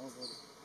Sounds like it.